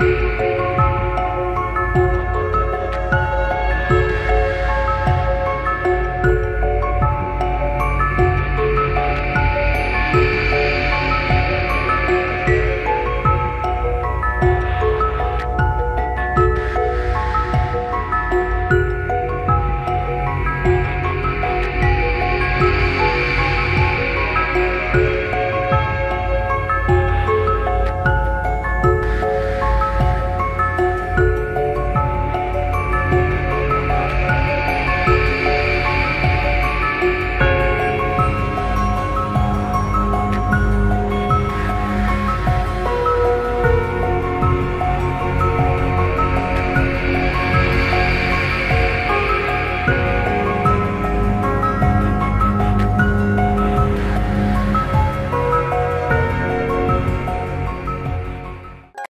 Música